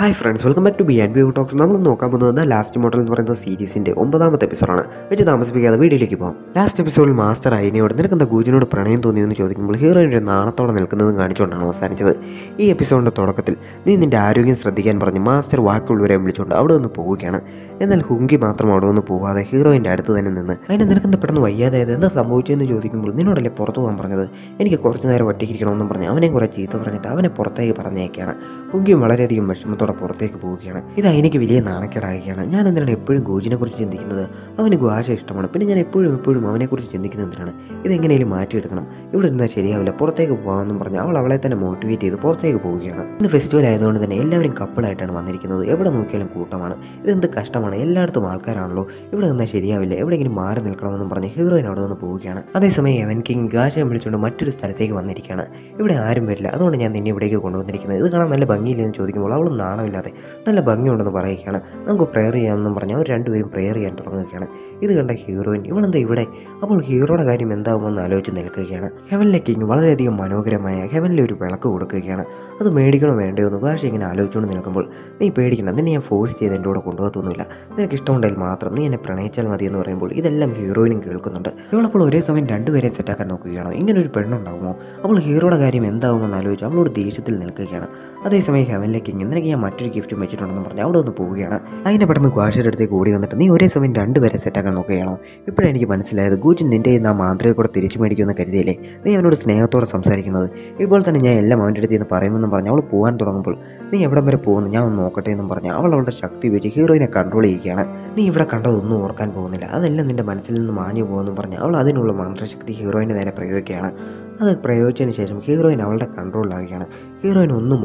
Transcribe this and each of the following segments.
Hi friends welcome back to B and B talks നമ്മൾ നോക്കാൻ പോകുന്നത് ദ ലാസ്റ്റ് മോഡൽ എന്ന് പറയുന്ന സീരീസിന്റെ ഒമ്പതാമത്തെ എപ്പിസോഡാണ് വെച്ച് താമസിപ്പിക്കാതെ വീഡിയോയിലേക്ക് പോകാം ലാസ്റ്റ് എപ്പിസോഡിൽ മാസ്റ്റർ അയിനയോട് നിനക്ക് എന്താ ഗൂജിനോട് പ്രണയം തോന്നിയെന്ന് ചോദിക്കുമ്പോൾ ഹീറോയിന്റെ നാണത്തോടെ നിൽക്കുന്നതും കാണിച്ചുകൊണ്ടാണ് അവസാനിച്ചത്. ഈ എപ്പിസോഡിന്റെ തുടക്കത്തിൽ നീ നിന്റെ ആരോഗ്യം ശ്രദ്ധിക്കാൻ പറഞ്ഞ് മാസ്റ്റർ വാക്കുള്ളവരെ വിളിച്ചുകൊണ്ട് അവിടെ നിന്ന് പോവുകയാണ്. എന്നാൽ ഹുങ്കി മാത്രം അവിടെ നിന്ന് പോവാതെ ഹീറോയിന്റെ അടുത്ത് തന്നെ നിന്ന് അതിനെ നിനക്ക് എന്താ പെട്ടെന്ന് വയ്യാതെ എന്താ സംഭവിച്ചതെന്ന് ചോദിക്കുമ്പോൾ നിന്നോടല്ലേ പുറത്തു പോകാൻ പറഞ്ഞത്? എനിക്ക് കുറച്ച് നേരം ഒറ്റയ്ക്കിരിക്കണമെന്നും പറഞ്ഞ് അവനെ കുറേ ചീത്ത പറഞ്ഞിട്ട് അവനെ പുറത്തേക്ക് പറഞ്ഞേക്കാണ്. ഹുങ്കിയും വളരെയധികം വിഷമത്തോടെ പുറത്തേക്ക് പോവുകയാണ്. ഇത് എനിക്ക് വലിയ നാണക്കേടാകുകയാണ്. ഞാൻ എന്തിനാണ് എപ്പോഴും ഗോജിനെ കുറിച്ച് ചിന്തിക്കുന്നത്? അവന് ഗ്വാഷ ഇഷ്ടമാണ്. പിന്നെ ഞാൻ എപ്പോഴും എപ്പോഴും അവനെക്കുറിച്ച് ചിന്തിക്കുന്നത് എന്തിനാണ്? ഇതെങ്ങനെയും മാറ്റിയെടുക്കണം. ഇവിടെ നിന്നാൽ ശരിയാവില്ല. പുറത്തേക്ക് പോകാമെന്നും പറഞ്ഞ് അവൾ അവളെ തന്നെ മോട്ടിവേറ്റ് ചെയ്ത് പുറത്തേക്ക് പോവുകയാണ്. ഇന്ന് ഫെസ്റ്റിവൽ ആയതുകൊണ്ട് തന്നെ എല്ലാവരും കപ്പിളായിട്ടാണ് വന്നിരിക്കുന്നത്. എവിടെ നോക്കിയാലും കൂട്ടമാണ്. ഇതെന്ത് കഷ്ടമാണ്. എല്ലായിടത്തും ആൾക്കാരാണല്ലോ. ഇവിടെ നിന്നാൽ ശരിയാവില്ല. എവിടെയെങ്കിലും മാറി നിൽക്കണമെന്നും പറഞ്ഞ് ഹീറോയിൻ അവിടെ നിന്ന് പോവുകയാണ്. അതേസമയം എവൻ കിങ് ഗാശയം വിളിച്ചുകൊണ്ട് മറ്റൊരു സ്ഥലത്തേക്ക് വന്നിരിക്കുകയാണ്. ഇവിടെ ആരും വരില്ല. അതുകൊണ്ട് ഞാൻ നിന്നെ ഇവിടേക്ക് കൊണ്ടുവന്നിരിക്കുന്നത്. ഇത് കാണാൻ നല്ല ഭംഗിയില്ലെന്ന് ചോദിക്കുമ്പോൾ അവൾ നാണമില്ലാതെ നല്ല ഭംഗിയുണ്ടെന്ന് പറയുകയാണ്. നമുക്ക് പ്രെയർ ചെയ്യാമെന്നും പറഞ്ഞ് അവർ രണ്ടുപേരും പ്രെയർ ചെയ്യാൻ തുടങ്ങുകയാണ്. ഇത് കണ്ട ഹീറോയിൻ ഇവളെന്താ ഇവിടെ? അപ്പോൾ ഹീറോയുടെ കാര്യം എന്താകുമെന്ന് ആലോചിച്ച് നിൽക്കുകയാണ്. ഹെവനിലെ കിങ് വളരെയധികം മനോഹരമായ ഹെവനിലെ ഒരു വിളക്ക് കൊടുക്കുകയാണ്. അത് മേടിക്കണോ വേണ്ടയോ എന്ന് കാശ് ഇങ്ങനെ ആലോചിച്ചുകൊണ്ട് നിൽക്കുമ്പോൾ നീ പേടിക്കണം നിന്നെ ഞാൻ ഫോഴ്സ് ചെയ്ത് എന്റെ കൂടെ കൊണ്ടുപോകത്തൊന്നുമില്ല. നിനക്ക് ഇഷ്ടമുണ്ടെങ്കിൽ മാത്രം നീ എന്നെ പ്രണയിച്ചാൽ മതി എന്ന് പറയുമ്പോൾ ഇതെല്ലാം ഹീറോയിനും കേൾക്കുന്നുണ്ട്. ഇവളപ്പോൾ ഒരേ സമയം രണ്ടുപേരെയും സെറ്റാക്കാൻ നോക്കുകയാണ്. ഇങ്ങനെ ഒരു പെണ്ണുണ്ടാകുമോ അപ്പോൾ ഹീറോയുടെ കാര്യം എന്താകുമെന്ന് ആലോചിച്ച് അവളോട് ദേഷ്യത്തിൽ നിൽക്കുകയാണ്. അതേസമയം ഹെവനിലെ ഹെവനിലേക്ക് നിനക്ക് ഞാൻ മറ്റൊരു ഗിഫ്റ്റും വെച്ചിട്ടുണ്ടെന്ന് പറഞ്ഞ് അവിടെ ഒന്ന് പോവുകയാണ്. അതിനെ പെട്ടെന്ന് ഗ്വാഷയുടെ അടുത്തേക്ക് ഓടി വന്നിട്ട് നീ ഒരേ സമയം രണ്ടുപേരെ സെറ്റാക്കാൻ നോക്കുകയാണോ? ഇപ്പോഴാണ് എനിക്ക് മനസ്സിലായത് ഗൂജിൻ നിന്റെ ആ മാന്ത്രയെ കൂടെ തിരിച്ചു മേടിക്കുമെന്ന് കരുതിയില്ലേ? നീ അവനോട് സ്നേഹത്തോടെ സംസാരിക്കുന്നത്. ഇപ്പോൾ തന്നെ ഞാൻ എല്ലാം അവന്റെ അടുത്ത് നിന്ന് പറയുമെന്നും പറഞ്ഞ് അവൾ പോകാൻ തുടങ്ങുമ്പോൾ നീ എവിടം വരെ പോകുന്നു? ഞാൻ ഒന്ന് നോക്കട്ടെ എന്നും പറഞ്ഞ് അവൾ അവളുടെ ശക്തി ഉപയോഗിച്ച് ഹീറോയിനെ കൺട്രോൾ ചെയ്യുകയാണ്. നീ ഇവിടെ കണ്ടതൊന്നും ഓർക്കാൻ പോകുന്നില്ല. അതെല്ലാം നിന്റെ മനസ്സിൽ നിന്ന് മാഞ്ഞു പോകുമെന്നും പറഞ്ഞ് അവൾ അതിനുള്ള മന്ത്രശക്തി ഹീറോയിന്റെ നേരെ പ്രയോഗിക്കുകയാണ്. അത് പ്രയോഗിച്ചതിന് ശേഷം ഹീറോയിൻ അവളുടെ കൺട്രോളിലാവുകയാണ് ഹീറോയിൻ ഒന്നും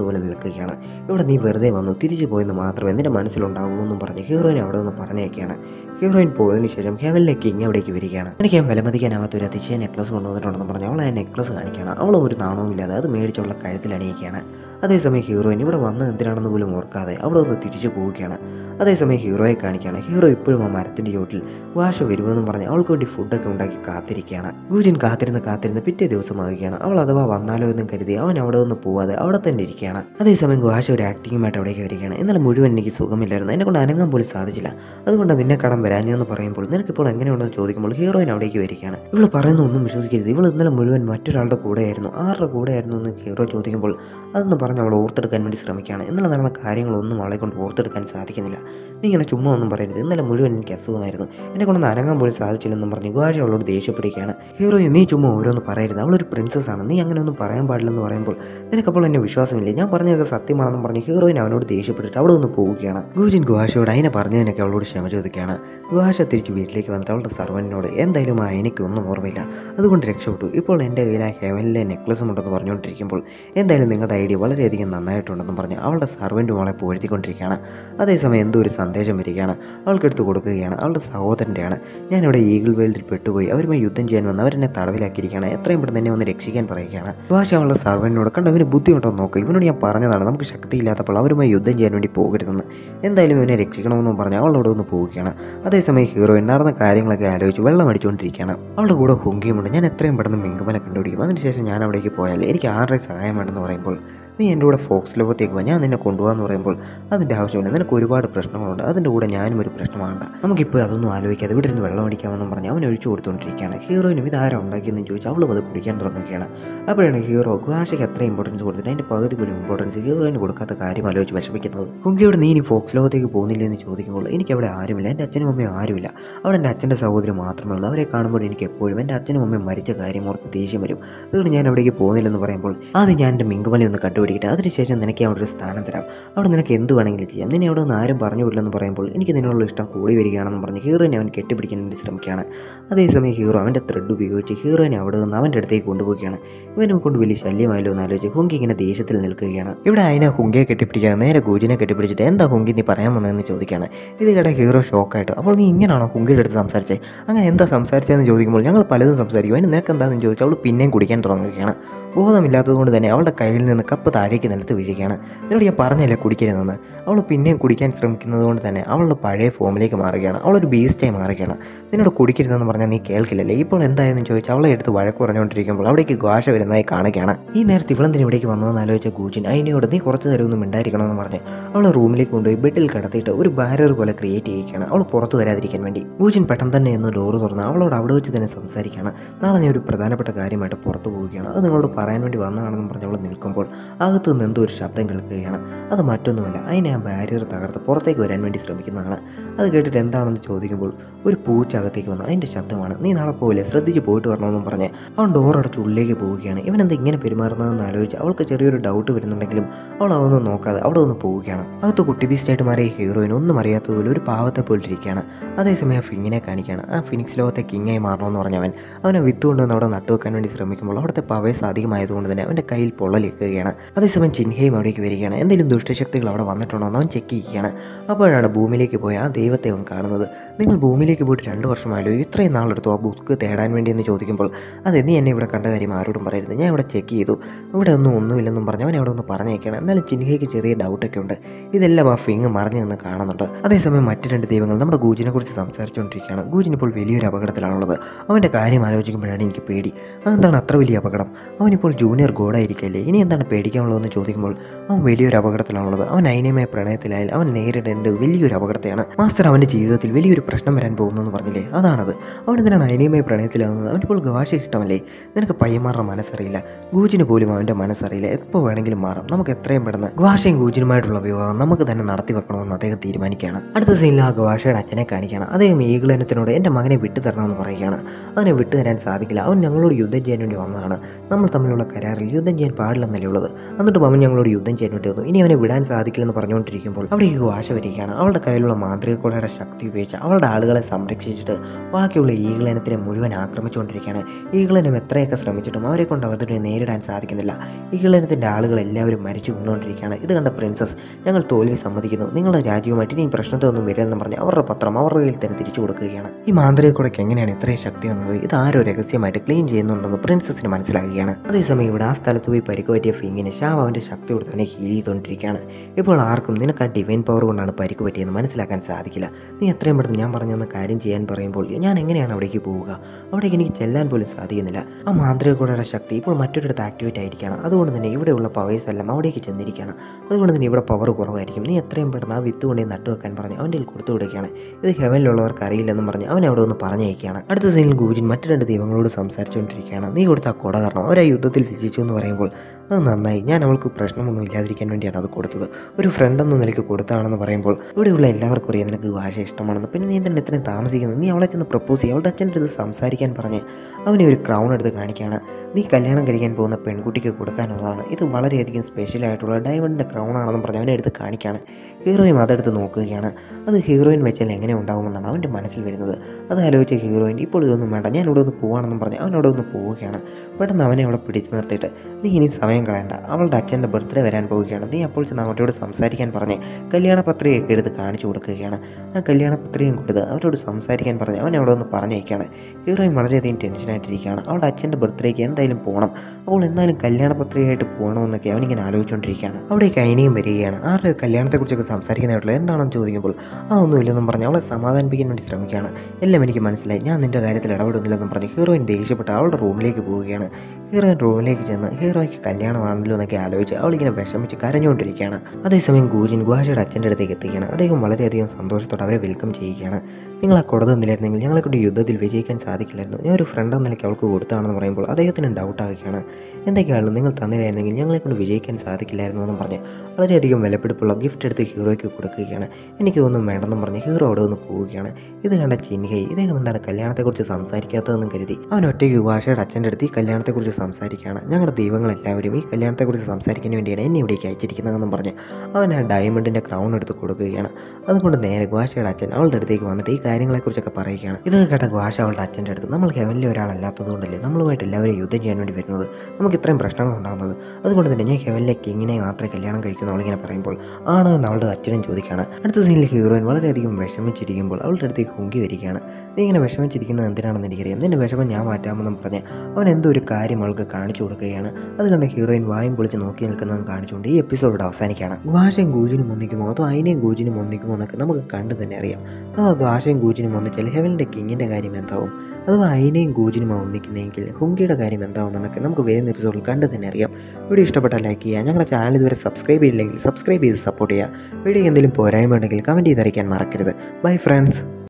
ഓർമ്മയില്ലാത്തതുപോലെ നിൽക്കുകയാണ്. ഇവിടെ നീ വെറുതെ വന്നു തിരിച്ചു പോയെന്ന് മാത്രമേ നിന്റെ മനസ്സിലുണ്ടാവൂ എന്നും പറഞ്ഞ് ഹീറോയിൻ അവിടെ നിന്ന് പറഞ്ഞേക്കാണ് ഹീറോയിൻ പോയതിനു ശേഷം ഹെവനിലെ കിങ് അവിടേക്ക് വരികയാണ്. എനിക്ക് ഞാൻ വിലമതിക്കാനാവാത്ത ഒരു അതിശയ നെക്ലസ് കൊണ്ടുവന്നിട്ടുണ്ടെന്ന് പറഞ്ഞ് അവൾ ആ നെക്ലസ് കാണിക്കുകയാണ്. അവളും ഒരു നാണവുമില്ലാതെ അത് മേടിച്ചുള്ള കഴുത്തിൽ അണിയിക്കുകയാണ് അതേസമയം ഹീറോയിൻ ഇവിടെ വന്നത് എന്തിനാണെന്ന് പോലും ഓർക്കാതെ അവിടെ ഒന്ന് തിരിച്ചു പോവുകയാണ്. അതേസമയം ഹീറോയെ കാണിക്കുകയാണ്. ഹീറോ ഇപ്പോഴും ആ മരത്തിന്റെ ചോട്ടിൽ വാഷ വരുമെന്നും പറഞ്ഞ് അവൾക്ക് വേണ്ടി ഫുഡൊക്കെ ഉണ്ടാക്കി കാത്തിരിക്കുകയാണ്. ഗുരുജിൻ കാത്തിരുന്ന് കാത്തിരുന്ന് പിറ്റേ ദിവസമാവുകയാണ് അവൾ അഥവാ വന്നാലോ എന്നും കരുതി അവൻ അവിടെ നിന്ന് പോവാതെ അവിടെ തന്നെ ഇരിക്കുകയാണ്. അതേസമയം ഗുഹാഷ ഒരു ആക്ടിങ്ങുമായിട്ട് അവിടേക്ക് വരികയാണ്. എന്നാൽ മുഴുവൻ എനിക്ക് സുഖമില്ലായിരുന്നു. എന്നെ കൊണ്ട് അനങ്ങാൻ പോലും സാധിച്ചില്ല. അതുകൊണ്ട് നിന്നെ കടം വരാഞ്ഞു എന്ന് പറയുമ്പോൾ നിനക്കിപ്പോൾ എങ്ങനെയുണ്ടെന്ന് ചോദിക്കുമ്പോൾ ഹീറോയിൻ അവിടേക്ക് വരികയാണ്. ഇവൾ പറയുന്ന ഒന്നും വിശ്വസിക്കരുത്. ഇവൾ ഇന്നലെ മുഴുവൻ മറ്റൊരാളുടെ കൂടെയായിരുന്നു. ആരുടെ കൂടെയായിരുന്നു എന്ന് ഹീറോ ചോദിക്കുമ്പോൾ അതെന്ന് പറഞ്ഞ് അവൾ ഓർത്തെടുക്കാൻ വേണ്ടി ശ്രമിക്കുകയാണ്. ഇന്നലെ നടന്ന കാര്യങ്ങളൊന്നും അവളെ കൊണ്ട് ഓർത്തെടുക്കാൻ സാധിക്കുന്നില്ല. നീ ഇങ്ങനെ ചുമ്മാ ഒന്നും പറയരുത്. ഇന്നലെ മുഴുവൻ എനിക്ക് അസുഖമായിരുന്നു. എന്നെ കൊണ്ടൊന്ന് അനങ്ങാൻ പോലും സാധിച്ചില്ലെന്നും പറഞ്ഞ് ഗുഹാഷ അവളോട് ദേഷ്യപ്പെടുകയാണ്. ഹീറോയിൻ നീ ചുമ്മാ ഓരോന്ന് പറയരുത്. അവളൊരു പ്രിൻസസ് ആണ് നീ അങ്ങനെ ഒന്നും പറയാൻ പാടില്ലെന്ന് പറയുമ്പോൾ നിനക്കപ്പോൾ എന്നെ വിശ്വാസമില്ല? ഞാൻ പറഞ്ഞതൊക്കെ സത്യമാണെന്നും പറഞ്ഞ് ഹീറോയിൻ അവനോട് ദേഷ്യപ്പെട്ടിട്ട് അവിടെ നിന്ന് പോവുകയാണ്. ഗൂജിൻ ഗുഹാഷയോട് അതിനെ പറഞ്ഞതിനൊക്കെ അവളോട് ക്ഷമ ചോദിക്കുകയാണ്. ഗുഹാഷ തിരിച്ച് വീട്ടിലേക്ക് വന്നിട്ട് അവളുടെ സർവന്റിനോട് എന്തായാലും ആ എനിക്കൊന്നും ഓർമ്മയില്ല. അതുകൊണ്ട് രക്ഷപ്പെട്ടു. ഇപ്പോൾ എന്റെ കയ്യിൽ ആ ഹെവനിലെ നെക്ലസും ഉണ്ടെന്ന് പറഞ്ഞുകൊണ്ടിരിക്കുമ്പോൾ എന്തായാലും നിങ്ങളുടെ ഐഡിയ വളരെയധികം നന്നായിട്ടുണ്ടെന്ന് പറഞ്ഞ് അവളുടെ സർവന്റ് മോളെ പുകഴ്ത്തിക്കൊണ്ടിരിക്കുകയാണ് അതേസമയം എന്തോ ഒരു സന്ദേശം വരികയാണ്. അവൾക്കെടുത്ത് കൊടുക്കുകയാണ്. അവളുടെ സഹോദരന്റെയാണ് ഞാനിവിടെ ഈഗിൾ വേൾഡിൽ പെട്ടുപോയി. അവരുമായി യുദ്ധം ചെയ്യാൻ വന്ന് അവരെന്നെ തടവിലാക്കിയിരിക്കുകയാണ്. എത്രയും പെട്ടെന്ന് എന്നെ ഒന്ന് രക്ഷിക്കാൻ പറയുകയാണ്. ഭാഷ അവളുടെ സർവനോട് കണ്ട് അവന് ബുദ്ധിമുട്ടോ നോക്ക്. ഇവനോട് ഞാൻ പറഞ്ഞതാണ്. നമുക്ക് ശക്തിയില്ലാത്തപ്പോൾ അവരുമായി യുദ്ധം ചെയ്യാൻ വേണ്ടി പോകരുതെന്ന്. എന്തായാലും ഇവനെ രക്ഷിക്കണമെന്നും പറഞ്ഞ് അവളോട് ഒന്ന് പോവുകയാണ്. അതേസമയം ഹീറോയിൻ നടന്ന കാര്യങ്ങളൊക്കെ ആലോചിച്ച് വെള്ളം അടിച്ചുകൊണ്ടിരിക്കുകയാണ് അവളുടെ കൂടെ ഹുങ്കിയുമുണ്ട്. ഞാൻ എത്രയും പെട്ടെന്ന് മിങ്കുമല കണ്ടുപിടിക്കും. അതിനുശേഷം ഞാൻ അവിടേക്ക് പോയാൽ എനിക്ക് ആരുടെ സഹായം വേണമെന്ന് പറയുമ്പോൾ നീ എന്റെ കൂടെ ഫോക്സ് ലോകത്തേക്ക് വാ. ഞാൻ നിന്നെ കൊണ്ടുപോകാന്ന് പറയുമ്പോൾ അതിന്റെ ആവശ്യമില്ല. നിനക്ക് ഒരുപാട് പ്രശ്നങ്ങളുണ്ട്. അതിന്റെ കൂടെ ഞാനും ഒരു പ്രശ്നമാകണ്ട നമുക്കിപ്പോൾ അതൊന്നും ആലോചിക്കാതെ ഇവിടെ നിന്ന് വെള്ളം അടിക്കാമെന്നും പറഞ്ഞ് അവൻ ഒഴിച്ചു കൊടുത്തുകൊണ്ടിരിക്കുകയാണ് ഹീറോയിനും ഇത് ആരാ ഉണ്ടാക്കിയെന്ന് ചോദിച്ചാൽ അവളും അത് കുടിക്കാൻ തുടങ്ങുകയാണ്. അപ്പോഴാണ് ഹീറോ ഗുഹാഷയ്ക്ക് അത്ര ഇമ്പോർട്ടൻസ് കൊടുത്തിട്ട് അതിന്റെ പകുതി പോലും ഇമ്പോർട്ടൻസ് ഹീറോയിന് കൊടുക്കാത്ത കാര്യം ആലോചിച്ച് വിഷമിക്കുന്നത്. കുങ്കിയോട് നീ ഇനി ഫോക്സ് ലോകത്തേക്ക് പോകുന്നില്ല എന്ന് ചോദിക്കുമ്പോൾ എനിക്ക് അവിടെ ആരുമില്ല. എന്റെ അച്ഛനും അമ്മയും ആരുമില്ല. അവിടെ എന്റെ അച്ഛന്റെ സഹോദരി മാത്രമേ ഉള്ളൂ. അവരെ കാണുമ്പോൾ എനിക്ക് എപ്പോഴും എന്റെ അച്ഛനും അമ്മയും മരിച്ച കാര്യം ഓർത്ത് ദേഷ്യം വരും. അതുകൊണ്ട് ഞാൻ അവിടേക്ക് പോകുന്നില്ലെന്ന് പറയുമ്പോൾ ആദ്യം ഞാൻ എന്റെ മിങ്കുമലി ഒന്ന് കണ്ടുപിടിക്കട്ടെ. അതിനുശേഷം നിനക്ക് അവിടെ ഒരു സ്ഥാനം തരാം. അവിടെ നിനക്ക് എന്ത് വേണമെങ്കിലും ചെയ്യാം. നിന്നെ അവിടെ നിന്ന് ആരും പറഞ്ഞു വിടില്ലെന്ന് പറയുമ്പോൾ എനിക്ക് നിന്നുള്ള ഇഷ്ടം കൂടി വരികയാണെന്ന് പറഞ്ഞ് ഹീറോയിനെ അവൻ കെട്ടിപ്പിടിക്കാൻ വേണ്ടി ശ്രമിക്കുകയാണ്. അതേസമയം ഹീറോ അവന്റെ ത്രെഡ് ഉപയോഗിച്ച് ഹീറോയിനെ അവിടെ നിന്ന് അവന്റെ അടുത്തേക്ക് കൊണ്ടുപോവുകയാണ്. ഇവനെ കൊണ്ട് വലിയ ശല്യമായല്ലോ എന്ന് ആലോചിച്ച് ഹുങ്കി ഇങ്ങനെ ദേഷ്യത്തിൽ നിൽക്കുകയാണ്. ഇവിടെ അതിനെ ഹുങ്കിയെ കെട്ടിപ്പിടിക്കാൻ നേരെ ഗൂജിനെ കെട്ടിപ്പിടിച്ചിട്ട് എന്താ ഹുങ്കി നീ പറയാൻ വന്നതെന്ന് ചോദിക്കുകയാണ്. ഇത് കേട്ട ഹീറോ ഷോക്കായിട്ട് അപ്പോൾ നീ ഇങ്ങനെയാണോ ഹുങ്കിയുടെ അടുത്ത് സംസാരിച്ചത് അങ്ങനെ എന്താ സംസാരിച്ചതെന്ന് ചോദിക്കുമ്പോൾ ഞങ്ങൾ പലതും സംസാരിക്കും. അതിന് നിനക്ക് എന്താണെന്ന് ചോദിച്ചാൽ അവൾ പിന്നെയും കുടിക്കാൻ തുടങ്ങുകയാണ്. ബോധമില്ലാത്തതുകൊണ്ട് തന്നെ അവളുടെ കയ്യിൽ നിന്ന് കപ്പ് കപ്പ് താഴേക്ക് നിലത്ത് വീഴുകയാണ്. നിന്നോട് ഞാൻ പറഞ്ഞല്ലേ കുടിക്കരുതെന്ന്. അവൾ പിന്നെയും കുടിക്കാൻ ശ്രമിക്കുന്നത് കൊണ്ട് തന്നെ അവളുടെ പഴയ ഫോമിലേക്ക് മാറുകയാണ്. അവളൊരു ബീസ്റ്റായി മാറുകയാണ്. നിന്നോട് കുടിക്കരുതെന്ന് പറഞ്ഞാൽ നീ കേൾക്കില്ലല്ലേ? ഇപ്പോൾ എന്തായെന്ന് ചോദിച്ചാൽ അവളെ എടുത്ത് വഴക്ക് പറഞ്ഞുകൊണ്ടിരിക്കുമ്പോൾ അവിടേക്ക് ഗാഷ വരുന്നതായി കാണുകയാണ്. ഈ നേരത്തെ ഇവളെന്തിന് ഇവിടേക്ക് വന്നതെന്ന് ആലോചിച്ച ഗൂജിൻ അതിനോട് നീ കുറച്ച് നേരം ഒന്നും മിണ്ടായിരിക്കണമെന്ന് പറഞ്ഞ്. അവൾ റൂമിലേക്ക് കൊണ്ടുപോയി ബെഡിൽ കിടത്തിയിട്ട് ഒരു ബാരർ പോലെ ക്രിയേറ്റ് ചെയ്യുകയാണ്. അവൾ പുറത്തു വരാതിരിക്കാൻ വേണ്ടി. ഗൂജിൻ പെട്ടെന്ന് തന്നെ എന്ന് ഡോറ് തുറന്ന് അവളോട് അവിടെ വെച്ച് തന്നെ സംസാരിക്കുകയാണ്. നാളെ ഞാൻ ഒരു പ്രധാനപ്പെട്ട കാര്യമായിട്ട് പുറത്തു പോവുകയാണ്. അത് നിങ്ങളോട് പറയാൻ വേണ്ടി വന്നതാണെന്ന് പറഞ്ഞ് അവൾ നിൽക്കുമ്പോൾ അകത്ത് നിന്ന് എന്തോ ഒരു ശബ്ദം കേൾക്കുകയാണ്. അത് മറ്റൊന്നുമല്ല അതിനെ ആ ബാരിയർ തകർത്ത് പുറത്തേക്ക് വരാൻ വേണ്ടി ശ്രമിക്കുന്നതാണ്. അത് കേട്ടിട്ട് എന്താണെന്ന് ചോദിക്കുമ്പോൾ ഒരു പൂച്ച അകത്തേക്ക് വന്നു. അതിന്റെ ശബ്ദമാണ് നീ നാളെ പോവില്ലേ? ശ്രദ്ധിച്ച് പോയിട്ട് വരണമെന്നും പറഞ്ഞ്. അവൻ ഡോർ അടച്ച് ഉള്ളിലേക്ക് പോവുകയാണ്. ഇവൻ എന്താ ഇങ്ങനെ പെരുമാറുന്നതെന്ന് ആലോചിച്ച് അവൾക്ക് ചെറിയൊരു ഡൗട്ട് വരുന്നുണ്ടെങ്കിലും അവൾ അതൊന്നും നോക്കാതെ അവിടെ ഒന്ന് പോവുകയാണ്. അകത്ത് കുട്ടി ബീസ്റ്റായിട്ട് മാറിയ ഹീറോയിൻ ഒന്നും അറിയാത്തതുപോലെ ഒരു പാവത്തെ പോലിരിക്കുകയാണ് അതേസമയം ഫിങ്ങിനെ കാണിക്കുകയാണ്. ആ ഫിനിക്സ് ലോകത്തെ കിങ്ങായി മാറണമെന്ന് പറഞ്ഞവൻ അവനെ വിത്ത് കൊണ്ടുവന്ന് അവിടെ നട്ടുവെക്കാൻ വേണ്ടി ശ്രമിക്കുമ്പോൾ അവിടുത്തെ പവേസ് അധികമായതുകൊണ്ട് തന്നെ അവന്റെ കയ്യിൽ പൊള്ളലിക്കുകയാണ് അതേസമയം ചിൻഹയും അവിടേക്ക് വരികയാണ്. എന്തെങ്കിലും ദുഷ്ടശക്തികൾ അവിടെ വന്നിട്ടുണ്ടോ എന്ന് ചെക്ക് ചെയ്യുകയാണ്. അപ്പോഴാണ് ഭൂമിയിലേക്ക് പോയ ആ ദൈവത്തെ അവൻ കാണുന്നത്. നിങ്ങൾ ഭൂമിയിലേക്ക് പോയിട്ട് രണ്ട് വർഷമായാലും ഇത്രയും നാളെടുത്തു ആ ബുക്ക് തേടാൻ വേണ്ടി എന്ന് ചോദിക്കുമ്പോൾ അതെ നീ എന്നെ ഇവിടെ കണ്ട കാര്യം ആരോടും പറയരുത്. ഞാൻ ഇവിടെ ചെക്ക് ചെയ്തു. ഇവിടെ ഒന്നും ഒന്നുമില്ലെന്നും പറഞ്ഞു അവൻ അവിടെ ഒന്ന് പറഞ്ഞേക്കാണ് എന്നാലും ചിൻഹയ്ക്ക് ചെറിയ ഡൗട്ടൊക്കെ ഉണ്ട്. ഇതെല്ലാം ആ ഫിങ് മറിഞ്ഞു നിന്ന് കാണുന്നുണ്ട്. അതേസമയം മറ്റു രണ്ട് ദൈവങ്ങൾ നമ്മുടെ ഗൂജിനെ കുറിച്ച് സംസാരിച്ചുകൊണ്ടിരിക്കുകയാണ്. ഗൂജിൻ ഇപ്പോൾ വലിയൊരു അപകടത്തിലാണുള്ളത്. അവന്റെ കാര്യം ആലോചിക്കുമ്പോഴാണ് എനിക്ക് പേടി. അതെന്താണ് അത്ര വലിയ അപകടം? അവനിപ്പോൾ ജൂനിയർ ഗോഡായിരിക്കല്ലേ ഇനി എന്താണ് പേടിക്കാനുള്ളതെന്ന് ചോദിക്കുമ്പോൾ അവൻ വലിയൊരു അപകടത്തിലാണുള്ളത്. അവൻ അയനമായ പ്രണയത്തിലായാൽ അവൻ നേരിടേണ്ടത് വലിയൊരു അപകടത്തെയാണ്. മാസ്റ്റർ അവന്റെ ജീവിതത്തിൽ വലിയൊരു പ്രശ്നം വരാൻ പോകുന്നു എന്ന് പറഞ്ഞില്ലേ? അതാണത്. അവൻ എന്തിനാണ് അയനമായ പ്രണയത്തിലാകുന്നത്? അവനിപ്പോൾ ഗവാഷ ഇഷ്ടമല്ലേ? നിനക്ക് പയ്യന്മാരുടെ മനസ്സറിയില്ല. ഗൂജിന് പോലും അവന്റെ മനസ്സറിയില്ല. എപ്പോൾ വേണമെങ്കിലും മാറാം. നമുക്ക് എത്രയും പെട്ടെന്ന് ഗവാഷയും ഗൂജിനുമായിട്ടുള്ള വിവാഹം നമുക്ക് തന്നെ നടത്തി വെക്കണമെന്ന് അദ്ദേഹം തീരുമാനിക്കുകയാണ്. അടുത്ത സീനിൽ ആ ഗവാഷയുടെ അച്ഛനെ കാണിക്കുകയാണ്. അദ്ദേഹം ഈഗിളനത്തിനോട് എന്റെ മകനെ വിട്ടു തരണമെന്ന് പറയുകയാണ്. അവനെ വിട്ടുതരാൻ സാധിക്കില്ല. അവൻ ഞങ്ങളോട് യുദ്ധം ചെയ്യാൻ വേണ്ടി വന്നതാണ്. നമ്മൾ തമ്മിലുള്ള കരാറിൽ യുദ്ധം ചെയ്യാൻ പാടില്ലെന്നല്ലേ ഉള്ളത്. എന്നിട്ടും പവൻ ഞങ്ങളോട് യുദ്ധം ചെയ്യാൻ വേണ്ടി വന്നു. ഇനി അവനെ വിടാൻ സാധിക്കില്ലെന്ന് പറഞ്ഞുകൊണ്ടിരിക്കുമ്പോൾ അവിടെ ഈ വാശ വരികയാണ്. അവളുടെ കയ്യിലുള്ള മാന്ത്രികക്കുളയുടെ ശക്തി ഉപയോഗിച്ച് അവളുടെ ആളുകളെ സംരക്ഷിച്ചിട്ട് ബാക്കിയുള്ള ഈകളനത്തിനെ മുഴുവൻ ആക്രമിച്ചുകൊണ്ടിരിക്കുകയാണ്. ഈകളനം എത്രയൊക്കെ ശ്രമിച്ചിട്ടും അവരെ കൊണ്ട് അവരെ നേരിടാൻ സാധിക്കുന്നില്ല. ഈകളനത്തിന്റെ ആളുകൾ എല്ലാവരും മരിച്ചു വീണുകൊണ്ടിരിക്കുകയാണ്. ഇത് കണ്ട പ്രിൻസസ് ഞങ്ങൾ തോൽവി സമ്മതിക്കുന്നു. നിങ്ങളുടെ രാജ്യവുമായിട്ട് ഇനി പ്രശ്നത്തൊന്നും വരില്ലെന്ന് പറഞ്ഞ് അവരുടെ പത്രം അവരുടെ കയ്യിൽ തന്നെ തിരിച്ചു കൊടുക്കുകയാണ്. ഈ മാന്ത്രികക്കുടയ്ക്ക് എങ്ങനെയാണ് ഇത്രയും ശക്തി വന്നത്? ഇത് ആരോ രഹസ്യമായിട്ട് ക്ലീൻ ചെയ്യുന്നുണ്ടെന്ന് പ്രിൻസസിന് മനസ്സിലാക്കുകയാണ് അതേസമയം ഇവിടെ ആ സ്ഥലത്ത് പോയി പരിക്ക് പറ്റിയ ഫിങ്ങിന് ഷാവ് അവന്റെ ശക്തി കൊടുത്ത് അവനെ ഹീൽ ചെയ്തുകൊണ്ടിരിക്കുകയാണ്. ഇപ്പോൾ ആർക്കും നിനക്ക് ആ ഡിവൈൻ പവർ കൊണ്ടാണ് പരിക്ക് പറ്റിയെന്ന് മനസ്സിലാക്കാൻ സാധിക്കില്ല. നീ എത്രയും പെട്ടെന്ന് ഞാൻ പറഞ്ഞെന്ന കാര്യം ചെയ്യാൻ പറയുമ്പോൾ ഞാൻ എങ്ങനെയാണ് അവിടേക്ക് പോവുക? അവിടേക്ക് എനിക്ക് ചെല്ലാൻ പോലും സാധിക്കുന്നില്ല. ആ മാന്ത്രിക കൂടെയുള്ള ശക്തി ഇപ്പോൾ മറ്റൊരിടത്ത് ആക്ടിവേറ്റ് ആയിരിക്കുകയാണ്. അതുകൊണ്ട് തന്നെ ഇവിടെയുള്ള പവേഴ്സ് എല്ലാം അവിടേക്ക് ചെന്നിരിക്കുകയാണ്. അതുകൊണ്ട് തന്നെ ഇവിടെ പവർ കുറവായിരിക്കും. നീ എത്രയും പെട്ടെന്ന് ആ വിത്ത് കൊണ്ടേ നട്ടു വെക്കാൻ പറഞ്ഞ് അവന്റെ കൊടുത്തു വിടുകയാണ്. ഇത് ഹെവനിലുള്ളവർക്ക് അറിയില്ലെന്ന് പറഞ്ഞ് അവൻ അവിടെ ഒന്ന് പറഞ്ഞയക്കുകയാണ് അടുത്ത സീനിൽ ഗൂജിൻ മറ്റു രണ്ട് ദൈവങ്ങളോട് സംസാരിച്ചുകൊണ്ടിരിക്കുകയാണ്. നീ കൊടുത്ത കൊട കാരണം അവർ യുദ്ധത്തിൽ വിജയിച്ചു എന്ന് പറയുമ്പോൾ അത് നന്നായി. ഞാൻ അവൾക്ക് പ്രശ്നമൊന്നും ഇല്ലാതിരിക്കാൻ വേണ്ടിയാണ് അത് കൊടുത്തത്. ഒരു ഫ്രണ്ട് എന്ന നിലയ്ക്ക് കൊടുത്താണെന്ന് പറയുമ്പോൾ ഇവിടെയുള്ള എല്ലാവർക്കും അറിയാം നിനക്ക് ഭാഷ ഇഷ്ടമാണെന്ന്. പിന്നെ നീ തന്നെ ഇത്രയും താമസിക്കുന്നത്? നീ അവളെ ചെന്ന് പ്രപ്പോസ് ചെയ്യുക അവളുടെ അച്ഛന്റെ അടുത്ത് സംസാരിക്കാൻ പറഞ്ഞ് അവനെ ഒരു ക്രൗൺ എടുത്ത് കാണിക്കുകയാണ്. നീ കല്യാണം കഴിക്കാൻ പോകുന്ന പെൺകുട്ടിക്ക് കൊടുക്കാനുള്ളതാണ്. ഇത് വളരെയധികം സ്പെഷ്യൽ ആയിട്ടുള്ള ഡയമണ്ടിന്റെ ക്രൗൺ ആണെന്ന് പറഞ്ഞ് അവനെ എടുത്ത് കാണിക്കുകയാണ്. ഹീറോയും അതെടുത്ത് നോക്കുകയാണ്. അത് ഹീറോയിൻ വെച്ചാൽ എങ്ങനെ ഉണ്ടാകുമെന്നാണ് അവന്റെ മനസ്സിൽ വരുന്നത്. അത് ആലോചിച്ച ഹീറോയിൻ ഇപ്പോൾ ഇതൊന്നും വേണ്ട. ഞാൻ ഇവിടെ ഒന്ന് പോവാണെന്നും പറഞ്ഞ് അവനോട് ഒന്ന് പോവുകയാണ്. പെട്ടെന്ന് അവനെ അവിടെ പിടിച്ചു നിർത്തിയിട്ട് നീ ഇനി സമയം കളയണ്ട. അവളുടെ അച്ഛന്റെ ബർത്ത്ഡേ വരാൻ പോവുകയാണ്. നീ അപ്പോൾ ചെന്ന് അവരോട് സംസാരിക്കാൻ പറഞ്ഞ് കല്യാണ പത്രികയൊക്കെ എടുത്ത് കാണിച്ചു കൊടുക്കുകയാണ്. ആ കല്യാണ പത്രികയും കൊടുത്ത് അവരോട് സംസാരിക്കാൻ പറഞ്ഞ് അവൻ അവിടെ ഒന്ന് പറഞ്ഞയക്കുകയാണ്. ഹീറോയിൻ വളരെയധികം ടെൻഷനായിട്ടിരിക്കുകയാണ്. അവളുടെ അച്ഛന്റെ ബർത്ത്ഡേക്ക് എന്തായാലും പോകണം. അപ്പോൾ എന്തായാലും കല്യാണ പത്രികയായിട്ട് പോകണമെന്നൊക്കെ അവനിങ്ങനെ ആലോചിച്ചുകൊണ്ടിരിക്കുകയാണ് അവിടേക്ക് അയിനെയും വരികയാണ്. ആരുടെ കല്യാണത്തെക്കുറിച്ചൊക്കെ സംസാരിക്കുന്നതായിട്ടുള്ള എന്താണെന്ന് ചോദിക്കുമ്പോൾ ആ ഇല്ലെന്നും പറഞ്ഞ് അവളെ സമാധാനിപ്പിക്കാൻ വേണ്ടി ശ്രമിക്കുകയാണ്. എല്ലാം എനിക്ക് മനസ്സിലായി. ഞാൻ നിന്റെ കാര്യത്തിൽ ഇടപെടുന്നില്ലെന്നും പറഞ്ഞ് ഹീറോയിൻ ദേഷ്യപ്പെട്ട് അവളുടെ റൂമിലേക്ക് പോവുകയാണ്. ഹീറോയിൻ റൂമിലേക്ക് ചെന്ന് ഹീറോയ്ക്ക് കല്യാണമാണല്ലോ എന്നൊക്കെ ആലോചിച്ച് അവളിങ്ങനെ വിഷമിച്ച് കരഞ്ഞുകൊണ്ടിരിക്കുകയാണ്. അതേസമയം ഗൂജിൻ ഗുഹാഷയുടെ അച്ഛന്റെ അടുത്തേക്ക് എത്തുകയാണ്. അദ്ദേഹം വളരെയധികം സന്തോഷത്തോടെ അവരെ വെൽക്കം ചെയ്യുകയാണ്. നിങ്ങൾ ആ കുട തന്നില്ലായിരുന്നെങ്കിൽ ഞങ്ങളെ കൊണ്ട് യുദ്ധത്തിൽ വിജയിക്കാൻ സാധിക്കില്ലായിരുന്നു. ഞാൻ ഒരു ഫ്രണ്ട് എന്ന നിലയ്ക്ക് അവൾക്ക് കൊടുത്താണെന്ന് പറയുമ്പോൾ അദ്ദേഹത്തിന് ഡൗട്ട് ആവുകയാണ്. എന്തൊക്കെയാണ് നിങ്ങൾ തന്നില്ലായിരുന്നെങ്കിൽ ഞങ്ങളെക്കൊണ്ട് വിജയിക്കാൻ സാധിക്കില്ലായിരുന്നു എന്നും പറഞ്ഞ് വളരെയധികം വിലപിടിപ്പുള്ള ഗിഫ്റ്റ് എടുത്ത് ഹീറോയ്ക്ക് കൊടുക്കുകയാണ്. എനിക്ക് ഒന്നും വേണ്ടെന്നും പറഞ്ഞ് ഹീറോ അവിടെ നിന്ന് പോവുകയാണ്. ഇത് കണ്ട ചിൻഹൈ ഇദ്ദേഹം എന്താണ് കല്യാണത്തെക്കുറിച്ച് സംസാരിക്കാത്തതെന്നും കരുതി. അവൻ ഒറ്റയ്ക്ക് യുവാഷയുടെ അച്ഛന്റെ അടുത്ത് ഈ കല്യാണത്തെക്കുറിച്ച് സംസാരിക്കുകയാണ്. ഞങ്ങളുടെ ദൈവങ്ങളെല്ലാവരും ഈ കല്യാണത്തെക്കുറിച്ച് സംസാരിക്കാൻ വേണ്ടിയാണ് എന്നെ ഇവിടേക്ക് അയച്ചിരിക്കുന്നതെന്നും പറഞ്ഞ് അവൻ ആ ഡയമണ്ടിന്റെ ക്രൗൺ എടുത്ത് കൊടുക്കുകയാണ്. അതുകൊണ്ട് നേരെ ഗുവാഷയുടെ അച്ഛൻ അവളുടെ അടുത്തേക്ക് വന്നിട്ട് ഈ കാര്യങ്ങളെക്കുറിച്ചൊക്കെ പറയുകയാണ്. ഇതൊക്കെ കേട്ട ഗുവാഷ അവളുടെ അച്ഛന്റെ അടുത്ത് നമ്മൾ ഹെവനിലെ ഒരാളല്ലാത്തതുകൊണ്ടല്ലേ നമ്മളുമായിട്ട് എല്ലാവരും യുദ്ധം ചെയ്യാൻ വേണ്ടി വരുന്നത്? നമുക്ക് ഇത്രയും പ്രശ്നങ്ങൾ ഉണ്ടാകുന്നത്. അതുകൊണ്ട് തന്നെ ഞാൻ ഹെവനിലെ കിങ്ങിനെ മാത്രമേ കല്യാണം കഴിക്കുന്നു അവളിങ്ങനെ പറയുമ്പോൾ ആണോ എന്ന് അവളുടെ അച്ഛനും ചോദിക്കുകയാണ്. അടുത്ത സീനിൽ ഹീറോയിൻ വളരെയധികം വിഷമിച്ചിരിക്കുമ്പോൾ അവളുടെ അടുത്തേക്ക് കുങ്ങി വരികയാണ്. നീ ഇങ്ങനെ വിഷമിച്ചിരിക്കുന്നത് എന്തിനാണെന്ന് എനിക്കറിയാം. നിന്റെ വിഷമം ഞാൻ മാറ്റാമെന്നും പറഞ്ഞ് അവൻ എന്തോ ഒരു കാര്യം അവൾക്ക് കാണിച്ചു കൊടുക്കുകയാണ്. അത് കണ്ട ഹീറോയിൻ വായും പൊളിച്ച് നോക്കി നിൽക്കുന്നതും കാണിച്ചുകൊണ്ട് ഈ എപ്പിസോഡ് അവസാനിക്കുകയാണ്. ഗ്വാഷയും ഗൂജിനും ഒന്നിക്കുമോ അതോ അതിനെയും ഗൂജിനും ഒന്നിക്കുമോ എന്നൊക്കെ നമുക്ക് കണ്ടു തന്നെ അറിയാം. അഥവാ ഗ്വാഷയും ഗൂജിനും ഒന്നിച്ചാൽ ഹെവലിന്റെ കിങ്ങിന്റെ കാര്യം എന്താവും? അഥവാ അതിനെയും ഗൂജിനും ഒന്നിക്കുന്നെങ്കിൽ ഹുങ്കിയുടെ കാര്യം എന്താവും എന്നൊക്കെ നമുക്ക് വരുന്ന എപ്പിസോഡിൽ കണ്ടു തന്നെ അറിയാം. വീഡിയോ ഇഷ്ടപ്പെട്ടാൽ ലൈക്ക് ചെയ്യുക. ഞങ്ങളുടെ ചാനൽ ഇതുവരെ സബ്സ്ക്രൈബ് ചെയ്തില്ലെങ്കിൽ സബ്സ്ക്രൈബ് ചെയ്ത് സപ്പോർട്ട് ചെയ്യുക. വീഡിയോ എന്തെങ്കിലും പോരായ്മ ഉണ്ടെങ്കിൽ കമന്റ് ചെയ്തറിയിക്കാൻ മറക്കരുത്. Bye friends